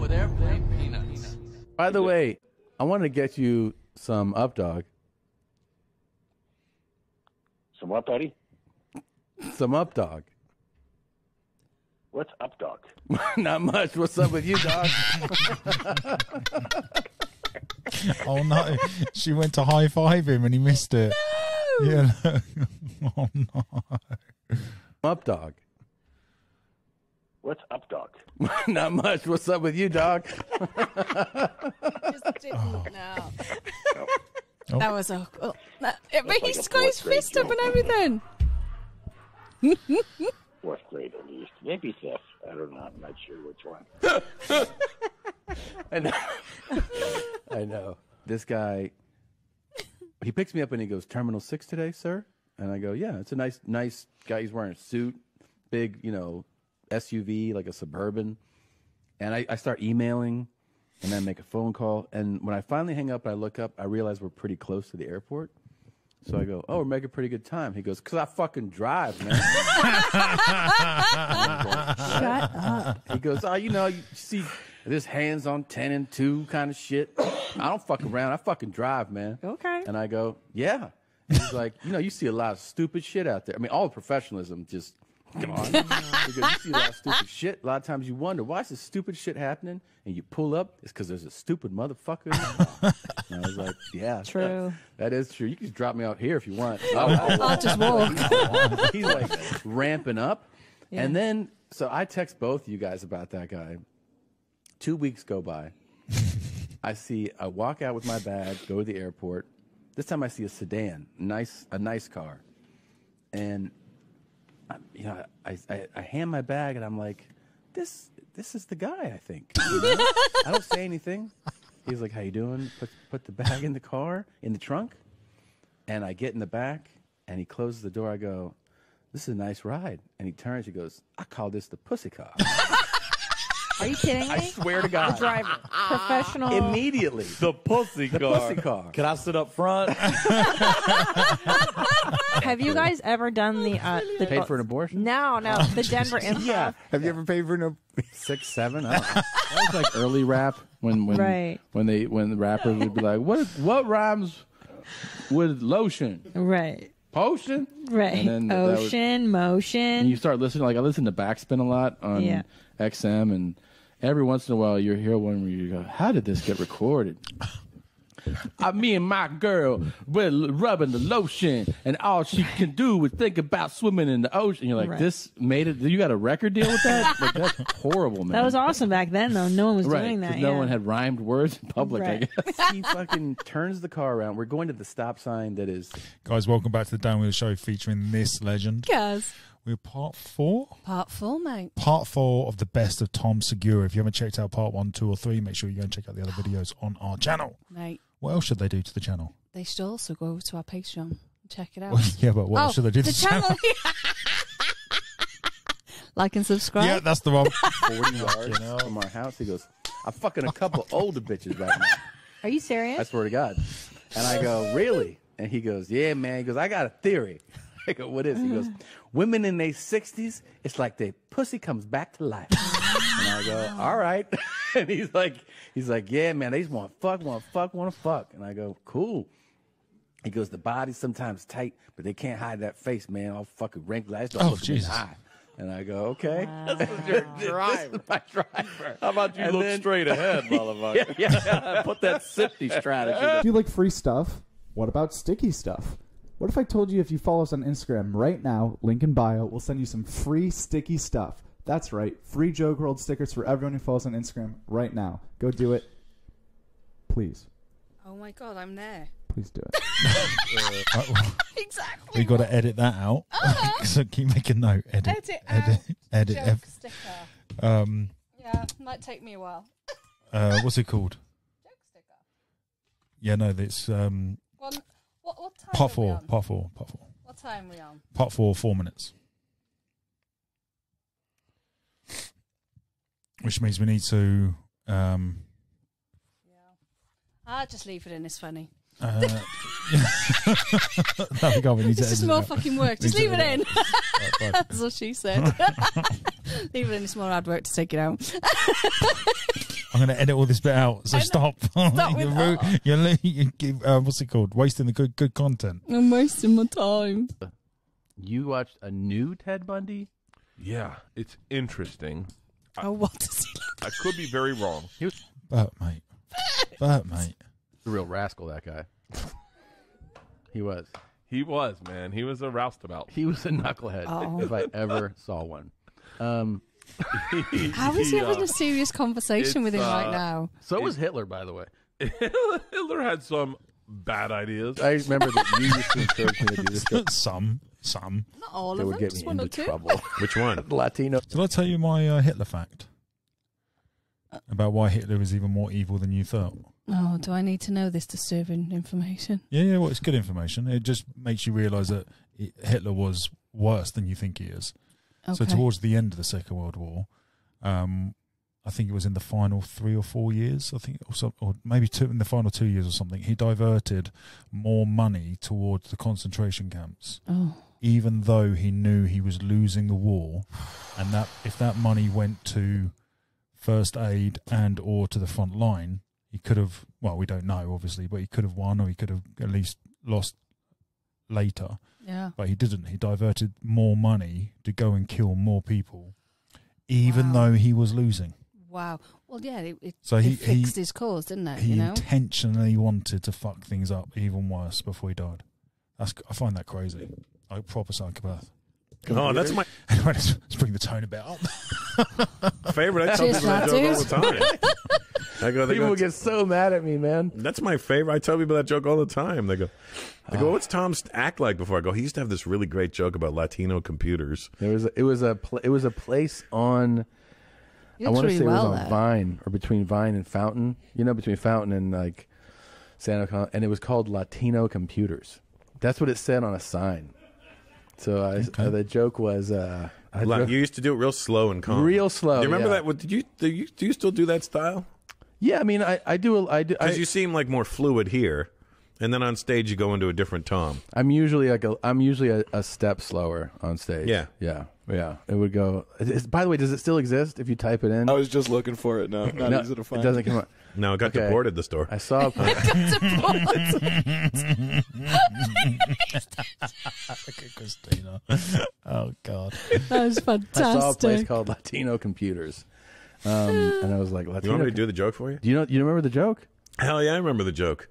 with airplane peanuts. By the way, I want to get you some up dog. Some what, buddy? Some up dog. What's up, dog? Not much. What's up with you, dog? Oh no, she went to high five him and he missed it. No! Yeah. oh no. up dog. What's up, Doc? Not much. What's up with you, dog? Just didn't know. Oh. That was a. Oh, that, but like he's a got his fist up and everything. Fourth grade at least. Maybe fifth. I don't know. I'm not sure which one. I know. I know. This guy, he picks me up and he goes, Terminal 6 today, sir? And I go, yeah, it's a nice, nice guy. He's wearing a suit, big, you know, SUV, like a Suburban. And I, I start emailing and then make a phone call. And when I finally hang up and I look up, I realize we're pretty close to the airport. So I go, oh, we're making pretty good time. He goes, because I fucking drive, man. Shut up. He goes, oh, you know, you see this hands on 10 and 2 kind of shit. I don't fuck around. I fucking drive, man. Okay. And I go, yeah. He's like, you know, you see a lot of stupid shit out there. I mean, all the professionalism just gone. because you see a lot of stupid shit. A lot of times you wonder, why is this stupid shit happening? And you pull up, it's because there's a stupid motherfucker. in the car. and I was like, yeah. True. that is true. You can just drop me out here if you want. I'll just walk. he's like ramping up. And then, so I text both you guys about that guy. Two weeks go by. I see, I walk out with my bag, go to the airport. This time I see a sedan, nice, a nice car. And, You know, I, I, I hand my bag and I'm like, this, this is the guy, I think. You know? I don't say anything. He's like, how you doing? Put, put the bag in the car, in the trunk. And I get in the back and he closes the door. I go, this is a nice ride. And he turns, he goes, I call this the pussy car. Are you kidding me? I swear to God. The Driver, professional. Immediately. The pussy The car. pussy car. Can I sit up front? Have you guys ever done the uh, the Paid for an abortion? No, no, the Denver Improv. Yeah. Have you ever paid for an? abortion? Six, seven? I don't know. That was like early rap when when Right. when they when the rappers would be like, What what rhymes with lotion? Right, Potion? right. And then that was- Ocean, motion. And you start listening like I listen to Backspin a lot on Yeah. XM and every once in a while you hear one where you go, How did this get recorded? I, me and my girl were rubbing the lotion, and all she can do is think about swimming in the ocean. You're like, Right. this made it. You got a record deal with that? like, that's horrible, man. that was awesome back then, though. No one was right. doing 'cause that. no yeah. one had rhymed words in public. Right. I guess. he fucking turns the car around. We're going to the stop sign that is Guys, welcome back to the Dan Wheeler Show featuring this legend. Guys, We're part four. part four, mate. Part four of the best of Tom Segura. If you haven't checked out part one, two, or three, make sure you go and check out the other ah. videos on our channel. Mate, What else should they do to the channel? they should also go over to our Patreon and check it out. Well, yeah, but what oh, else should they do to the channel. like and subscribe. yeah, that's the one. 40 yards from our house. He goes, I'm fucking a couple older bitches right now. Are you serious? I swear to God. And I go, really? And he goes, yeah, man. He goes, I got a theory. I go, what is? He goes, mm-hmm. women in their 60s, it's like their pussy comes back to life. and I go, all right. and he's like, he's like, yeah, man. They just want fuck, want to fuck, want to fuck. And I go, cool. He goes, the body's sometimes tight, but they can't hide that face, man. All fucking wrinkled. I just don't Oh, look in the Jesus. eye. And I go, okay. Your This driver. is my driver. How about you And look then- straight ahead, motherfucker? yeah, yeah. Put that sifty strategy. Do you like free stuff? What about sticky stuff? What if I told you if you follow us on Instagram right now, link in bio, we'll send you some free sticky stuff. That's right, free Joe World stickers for everyone who follows on Instagram right now. Go do it. Please. oh my god, I'm there. Please do it. Exactly. we got to edit that out. so keep making note. Edit. Edit Edit. edit. Joke ev- sticker. um. Yeah, might take me a while. Uh. What's it called? Joke sticker. Yeah. No. It's um. Well, what what time? We four. on? Part four. Part four. What time are we on? Part four. Four minutes. Which means we need to. Um. Yeah. I'll just leave it in. It's funny. Uh, there we go. We need to It's just more fucking work. Just leave it in. edit it out. Right, right. That's what she said. Leave it in. It's more hard work to take it out. I'm going to edit all this bit out. So stop. Stop with you're, ru- that. you're, you give, uh, what's it called? Wasting the good good content. I'm wasting my time. You watched a new Ted Bundy? Yeah, it's interesting. Oh, what does he look? I could be very wrong. Bert, mate. Bert, mate. A real rascal, that guy. he was. He was, man. He was a roustabout. He was a knucklehead Oh. if I ever saw one. Um, How is he having a serious conversation with him It's, right uh, now? so was Hitler, by the way. Hitler had some bad ideas. I remember that you used to encourage me to do this. But some. Some. Not all it of would them, get just me one or into two. trouble. Which one? Latino. Did I tell you my uh, Hitler fact? About why Hitler was even more evil than you thought? Oh, do I need to know this disturbing information? Yeah, yeah, well, it's good information. It just makes you realise that Hitler was worse than you think he is. Okay. So towards the end of the Second World War, um, I think it was in the final three or four years. I think, or, some, or maybe two in the final two years or something. He diverted more money towards the concentration camps, oh, even though he knew he was losing the war, and that if that money went to first aid and or to the front line, he could have. Well, we don't know, obviously, but he could have won, or he could have at least lost later yeah. but he didn't. He diverted more money to go and kill more people, even Wow. though he was losing. Wow. Well, yeah, it, it, So he- he- fixed his cause, didn't it? He you know? intentionally wanted to fuck things up even worse before he died. That's I find that crazy. Like proper psychopath. Oh, that's my Anyway, let's, let's bring the tone a bit up. favorite. I tell Cheers, people that joke all the time. I go, they People go, get so mad at me, man. That's my favorite. I tell people that joke all the time. They go, they go, ah. what's Tom's act like before? I go, he used to have this really great joke about Latino computers. There was a, it was a pl- it was a place on He I looks want to really say well it was on there. Vine or between Vine and Fountain. You know, between Fountain and like Santa Con, and it was called Latino Computers. That's what it said on a sign. So I, Okay. uh, the joke was uh, I La- drove- you used to do it real slow and calm. real slow. Do you remember yeah. that? What, did you do, you do you still do that style? Yeah, I mean, I, I do. a- I do. I, Because you seem like more fluid here, and then on stage you go into a different Tom. I'm usually like a, I'm usually a, a step slower on stage. Yeah. yeah, yeah. It would go. It's, by the way, does it still exist if you type it in? I was just looking for it. No, not no, easy to find. it doesn't come up. No, it got Okay. deported. The store. I saw. A, Look at Christina. oh God. That was I saw a place fantastic. called Latino Computers, um, and I was like, You Latino. want me to do the joke for you? do you know? You remember the joke? Hell yeah, I remember the joke.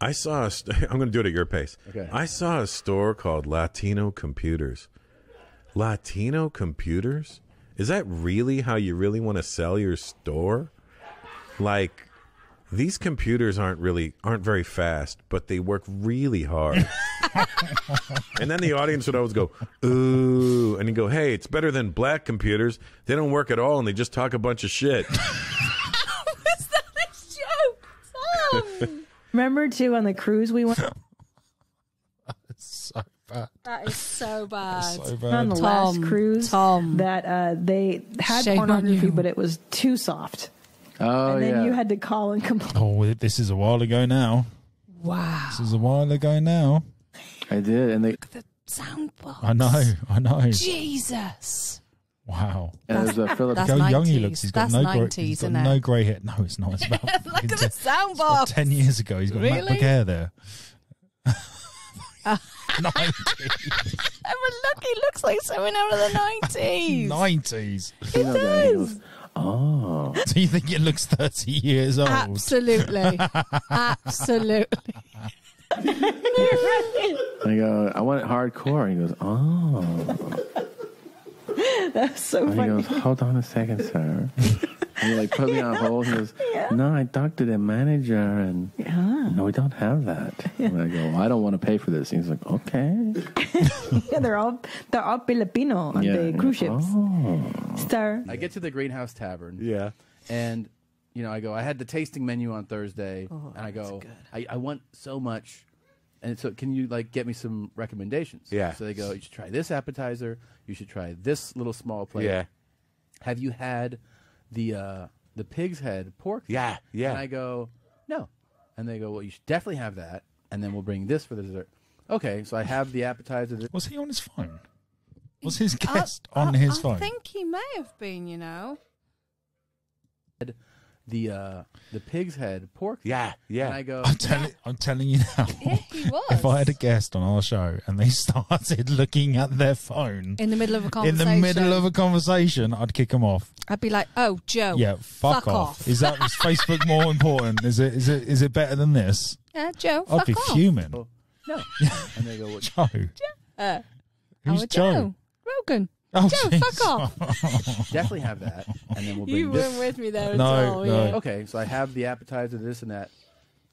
I saw. A st- I'm going to do it at your pace. Okay. I saw a store called Latino Computers. Latino Computers? Is that really how you really want to sell your store? Like, these computers aren't really aren't very fast, but they work really hard. and then the audience would always go, "Ooh," and you go, "Hey, it's better than black computers. They don't work at all, and they just talk a bunch of shit." Is that this joke? Tom! Remember too on the cruise we went It's so bad. That is so bad. So bad. On the Tom, last cruise, Tom. that uh, they had Shame pornography, but it was too soft. Oh, And then yeah. you had to call and complain. Oh, this is a while ago now. Wow. This is a while ago now. I did, and they. Look at the sound box. I know, I know. Jesus. Wow. And that's, there's a Philip. How 90s. young he looks. He's got no 90s, gray, he's got no grey hair. No, it's not. It's about, Look at the soundbox. Ten years ago, he's got really? MacBook Air there. uh, 90s. Look, he looks like someone out of the 90s. 90s. He does. Oh. do you think it looks 30 years old? Absolutely. Absolutely. I go, I want it hardcore. And he goes, oh. That's so and funny. He goes, hold on a second, sir. and he like put me on hold. He goes, no, I talked to the manager, and no, we don't have that. And I go, well, I don't want to pay for this. And he's like, okay. yeah, they're all they're all Filipino on the cruise ships. Oh. Star. I get to the Greenhouse Tavern. Yeah. And you know, I go. I had the tasting menu on Thursday, Oh, and I that's go. I, I want so much, and so can you like get me some recommendations? Yeah. So they go. You should try this appetizer. You should try this little small plate. Yeah. Have you had the uh, the pig's head pork? Yeah. Yeah. And I go, no. And they go, well, you should definitely have that, and then we'll bring this for the dessert. Okay, so I have the appetizer. Was he on his phone? Was his I- guest on I- his I phone? I think he may have been. You know. The uh, the pig's head pork. Yeah, yeah. And I go, I'm telling, I'm telling you now. Yeah, he was. If I had a guest on our show and they started looking at their phone in the middle of a in conversation, the middle of a conversation, I'd kick them off. I'd be like, "Oh, Joe, yeah, fuck, fuck off." Is that is Facebook more important? Is it is it is it better than this? yeah, Joe, I'd fuck be off." fuming. Oh, no. and they go, what? Joe, Uh, who's oh, Joe? Rogan. Oh, Joe, jeez. fuck off. definitely have that, and then we'll bring You this. weren't with me there No, at all. no. Yeah. Okay, so I have the appetizer, this and that.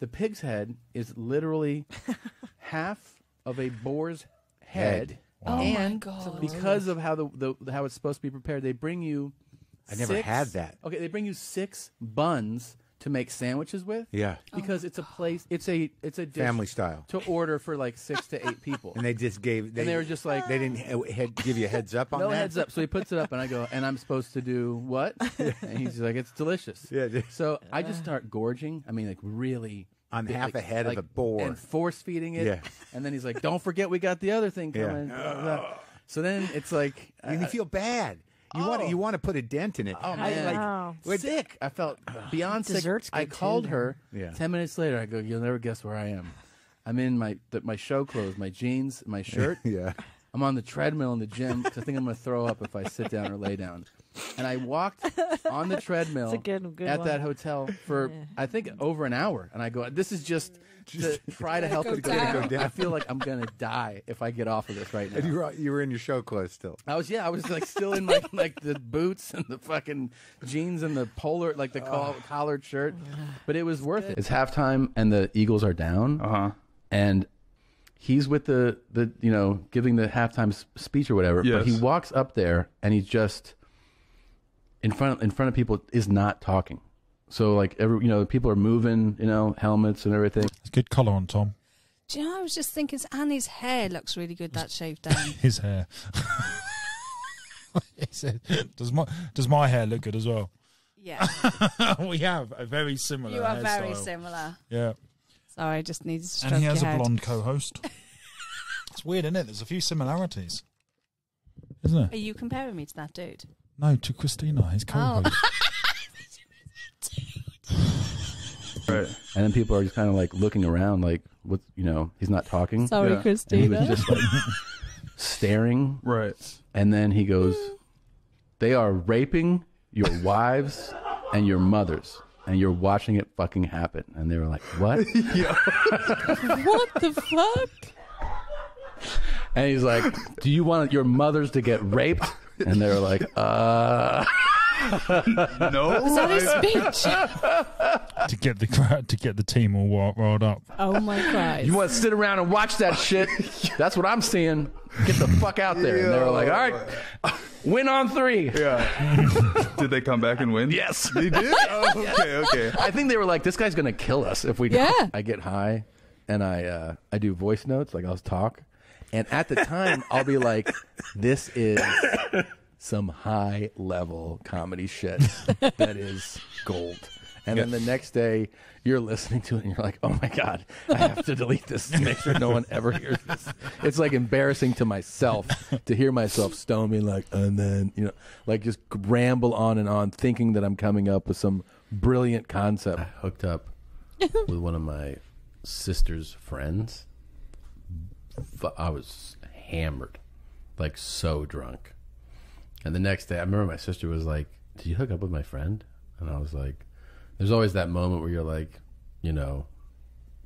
The pig's head is literally half of a boar's head, Oh my and God. because of how the, the how it's supposed to be prepared, they bring you. I never six- had that. Okay, they bring you six buns to make sandwiches with. Yeah. because it's a place. It's a it's a dish Family style. to order for like six to eight people. And they just gave. They, And they were just like- they didn't he- head, give you a heads up on no that. heads up. So he puts it up, and I go, and I'm supposed to do what? And he's like, it's delicious. Yeah, yeah. So I just start gorging. I mean, like really On big, half like- a head of like- a boar. and force feeding it. Yeah. And then he's like, don't forget we got the other thing Yeah. coming. blah, blah, blah. So then it's like, and you uh, feel bad. You want to, you oh. want to put a dent in it. Oh I man, like- Wow. sick. I felt beyond sick. Dessert's I good, too, called her. Yeah. Ten minutes later, I go. You'll never guess where I am. I'm in my the, my show clothes, my jeans, my shirt. yeah. I'm on the treadmill in the gym. I think I'm going to throw up if I sit down or lay down. And I walked on the treadmill good- good at one. that hotel for I think over an hour. And I go, this is just to try to help go it go down. down. I feel like I'm going to die if I get off of this right now. And you now. were, you were in your show clothes still. I was yeah, I was like still in my like the boots and the fucking jeans and the polar like the coll- collared shirt, but it was worth it. It's halftime and the Eagles are down, Uh huh. and he's with the the you know giving the halftime speech or whatever. But he walks up there and he's just in front in front of people is not talking. So like every you know people are moving, you know helmets and everything. It's good colour on Tom. Do you know? I was just thinking, and his hair looks really good. That shaved down. His hair. "Does my does my hair look good as well?" yeah, we have a very similar. you are very hairstyle. similar. Yeah, Sorry, I just needed to stroke and he has your a head. blonde co-host. it's weird, isn't it? There's a few similarities, isn't it? Are you comparing me to that dude? No, to Christina, his Oh. co-host. Right. And then people are just kind of like looking around, like what you know he's not talking. Sorry, Yeah. And he Christina. was just like staring Right. And then he goes, They are raping your wives and your mothers, and you're watching it fucking happen. And they were like, What? what the fuck? and he's like, Do you want your mothers to get raped? And they were like, Uh. No. Is that his speech? to get the crowd, to get the team all rolled up. oh my god! You want to sit around and watch that shit? That's what I'm seeing. Get the fuck out there. And they were like, All right, win on three. Yeah. did they come back and win? Yes. They did? Oh, okay, okay. I think they were like, "This guy's gonna kill us if we." Yeah. I get high, and I uh, I do voice notes, like I'll talk, and at the time I'll be like, "This is some high level comedy shit that is gold." And then the next day, you're listening to it, and you're like, "Oh my god, I have to delete this to make sure no one ever hears this." It's like embarrassing to myself to hear myself stone me like, and then you know, like just ramble on and on, thinking that I'm coming up with some brilliant concept. I hooked up with one of my sister's friends. Fu- I was hammered, like so drunk. And the next day, I remember my sister was like, "Did you hook up with my friend?" And I was like, "There's always that moment where you're like, you know,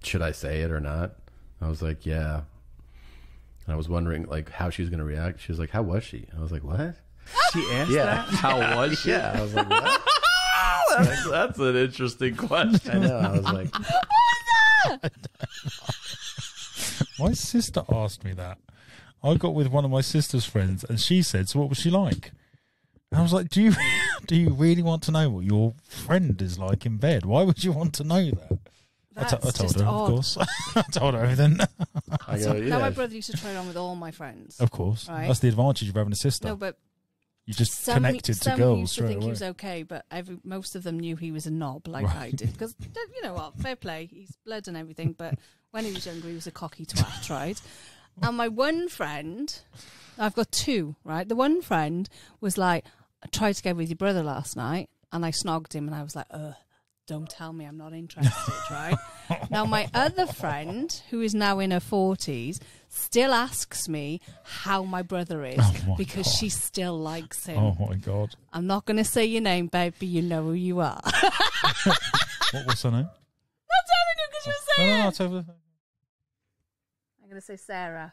should I say it or not?" I was like, "Yeah." And I was wondering like how she was going to react. She was like, "How was she?" I was like, "What?" She asked Yeah. that? How was she? Yeah, I was like, "What?" That's, that's an interesting question. I know. I was like, My sister asked me that. I got with one of my sister's friends, and she said, "So, what was she like?" And I was like, "Do you do you really want to know what your friend is like in bed? Why would you want to know that?" I That's to- I told just her, odd. of course. I told her everything. I go, Now my brother used to try it on with all my friends. of course, Right. that's the advantage of having a sister. No, but you just some, connected to some girls used to think away. he was okay, but every most of them knew he was a knob, like I did. Because you know what, fair play, he's blood and everything. But when he was younger, he was a cocky twat, right? and my one friend, I've got two, right? The one friend was like, I tried to get with your brother last night, and I snogged him, and I was like, ugh. Don't tell me I'm not interested, right? now, my other friend, who is now in her 40s, still asks me how my brother is Oh my because God. she still likes him. Oh my god. I'm not going to say your name, babe, but you know who you are. What was her name? Not telling you because you No, say no, no, it. it's over. I'm going to say Sarah.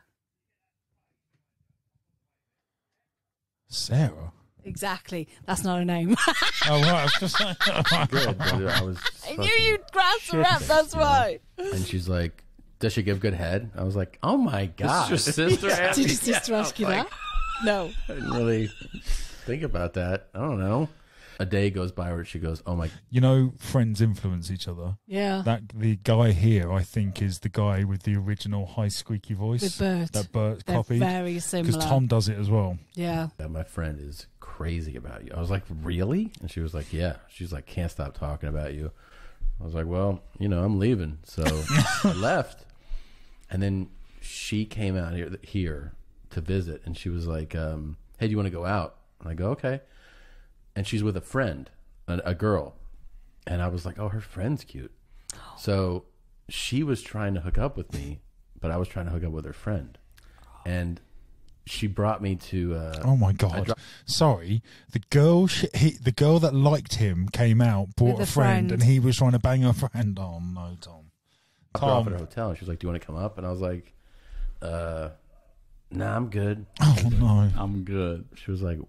Sarah. Exactly. That's not a name. Oh right, I was just saying. Oh good. but I was. I knew you'd grasp her up. That's why. And she's like, "Does she give good head?" I was like, "Oh my god!" This your sister. Did your sister ask you that? No. I didn't really think about that. I don't know. A day goes by where she goes, "Oh my." You know, friends influence each other. Yeah. That the guy here, I think, is the guy with the original high squeaky voice. With Bert. That Bert They're copied. very similar. Because. Tom does it as well. Yeah. That my friend is crazy about you. I was like, "Really?" And she was like, "Yeah." She's like, "Can't stop talking about you." I was like, "Well, you know, I'm leaving." So I left, and then she came out here here to visit, and she was like, um, "Hey, do you want to go out?" And I go, "Okay." And she's with a friend, a, a girl, and I was like, "Oh, her friend's cute." So she was trying to hook up with me, but I was trying to hook up with her friend, and she brought me to. Uh, Oh my god! dro- Sorry, the girl, sh- he, the girl that liked him came out, brought a a friend, friend. and he was trying to bang her friend. Oh no, Tom! I her off Tom. at a hotel and she was like, Do you want to come up? And I was like, uh nah, I'm good. Oh no! I'm good. She was like,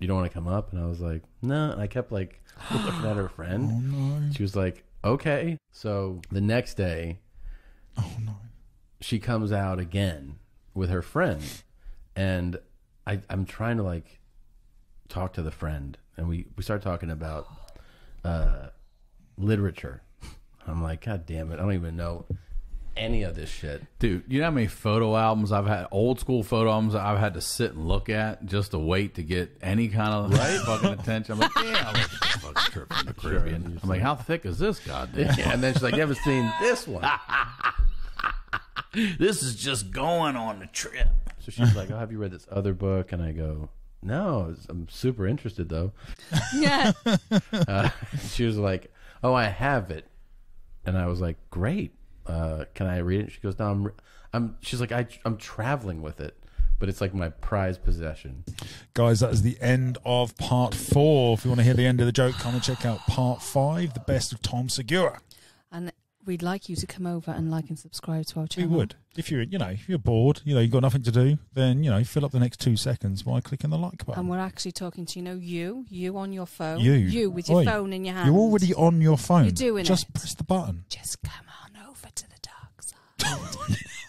You don't want to come up? And I was like, No. And I kept like looking at her friend. Oh no! She was like, Okay. So the next day Oh no! she comes out again with her friend and I, I'm trying to like talk to the friend and we, we start talking about uh literature. I'm like, God damn it, I don't even know any of this shit. Dude, you know how many photo albums I've had, old school photo albums I've had to sit and look at just to wait to get any kind of fucking attention. I'm like, yeah, I like this fucking trip from the Caribbean. I'm like, how thick is this goddamn? and then she's like, You haven't seen this one. this is just going on the trip. So she's like, "Oh, have you read this other book?" And I go, "No, I'm super interested though." Yeah. Uh, she was like, "Oh, I have it," and I was like, "Great, uh, can I read it?" She goes, "No, I'm, I'm." She's like, I, "I'm traveling with it, but it's like my prized possession." Guys, that is the end of part four. If you want to hear the end of the joke, come and check out part five, the best of Tom Segura. and we'd like you to come over and like and subscribe to our channel. We would. If you're, you know, if you're bored, you know, you've got nothing to do, then, you know, fill up the next two seconds by clicking the like button. And we're actually talking to you know you, you on your phone, You. you with your Oi, phone in your hand. You're already on your phone. You're doing Just it. Just press the button. Just come on over to the dark side.